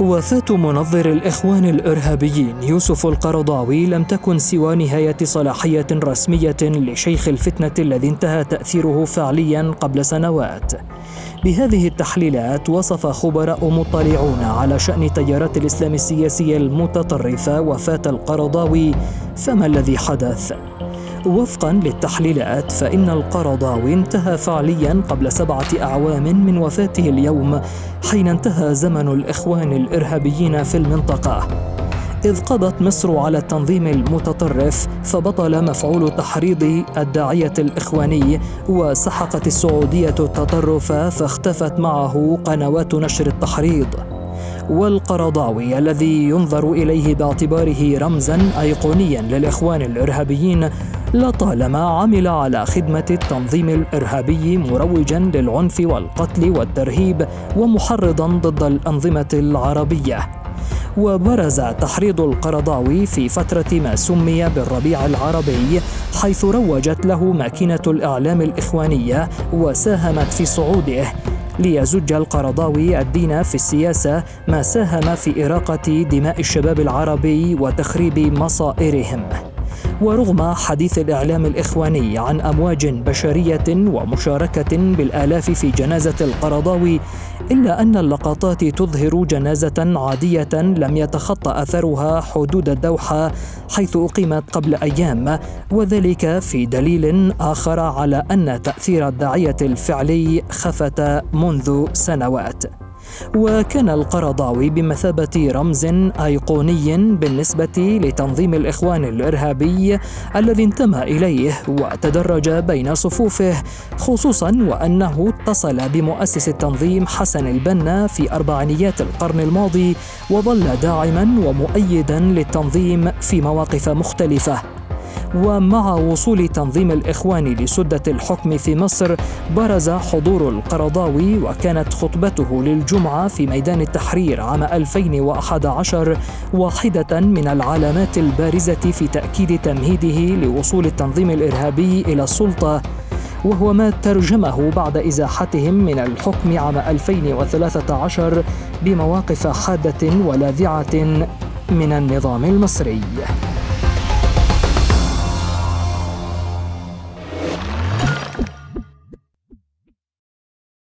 وفاة منظر الإخوان الإرهابيين يوسف القرضاوي لم تكن سوى نهاية صلاحية رسمية لشيخ الفتنة الذي انتهى تأثيره فعليا قبل سنوات. بهذه التحليلات وصف خبراء مطلعون على شأن تيارات الإسلام السياسي المتطرفة وفاة القرضاوي فما الذي حدث؟ وفقا للتحليلات فإن القرضاوي انتهى فعليا قبل سبعة أعوام من وفاته اليوم حين انتهى زمن الإخوان الإرهابيين في المنطقة. إذ قضت مصر على التنظيم المتطرف فبطل مفعول تحريض الداعية الإخواني وسحقت السعودية التطرف فاختفت معه قنوات نشر التحريض. والقرضاوي الذي ينظر إليه باعتباره رمزا ايقونيا للإخوان الإرهابيين لطالما عمل على خدمة التنظيم الإرهابي مروجا للعنف والقتل والترهيب ومحرضا ضد الأنظمة العربية. وبرز تحريض القرضاوي في فترة ما سمي بالربيع العربي حيث روجت له ماكينة الإعلام الإخوانية وساهمت في صعوده. ليزج القرضاوي الدين في السياسة ما ساهم في إراقة دماء الشباب العربي وتخريب مصائرهم. ورغم حديث الإعلام الإخواني عن أمواج بشرية ومشاركة بالآلاف في جنازة القرضاوي إلا أن اللقطات تظهر جنازة عادية لم يتخطى أثرها حدود الدوحة حيث أقيمت قبل أيام وذلك في دليل آخر على أن تأثير الداعية الفعلي خفت منذ سنوات. وكان القرضاوي بمثابة رمز أيقوني بالنسبة لتنظيم الإخوان الإرهابي الذي انتمى إليه وتدرج بين صفوفه خصوصا وأنه اتصل بمؤسس التنظيم حسن البنا في أربعينيات القرن الماضي وظل داعما ومؤيدا للتنظيم في مواقف مختلفة. ومع وصول تنظيم الإخوان لسدة الحكم في مصر برز حضور القرضاوي وكانت خطبته للجمعة في ميدان التحرير عام 2011 واحدة من العلامات البارزة في تأكيد تمهيده لوصول التنظيم الإرهابي إلى السلطة وهو ما ترجمه بعد إزاحتهم من الحكم عام 2013 بمواقف حادة ولاذعة من النظام المصري.